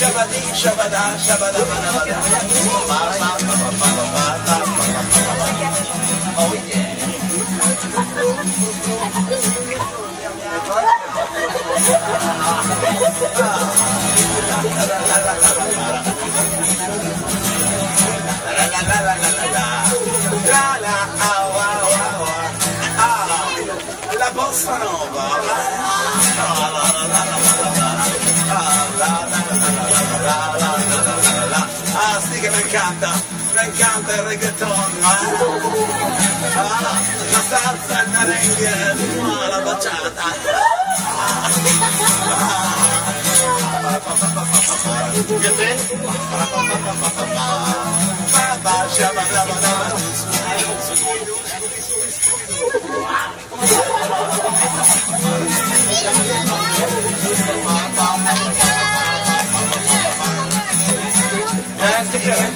Shabada, shabada, shabada, shabada. La la la. Ah, sì che mi encanta, mi encanta il reggaeton. Ah, la salsa, il merengue,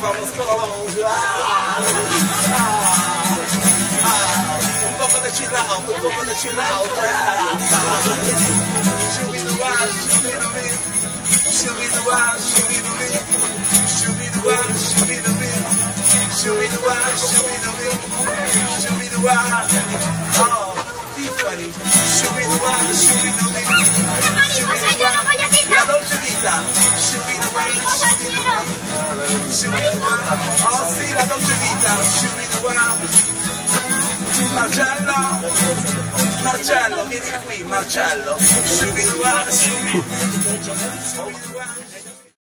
Vamos pela mão. Ah, ah, ah, tô fazendo tirar alto, tô fazendo tirar alto. Ah, ah, ah, ah, ah, ah, ah, ah, Show me the wild, show me the real. Show me the wild, show me the real. Show me the wild, show me the real. Show me the wild. Oh, be funny. Show me the wild, show me the real. Show me the wild. La dolcevita. Show me the wild, show Oh sì, la dolcevita. Show me the wild. Marcello, Marcello, vieni qui, Marcello. Show me the wild, show me. Thank you.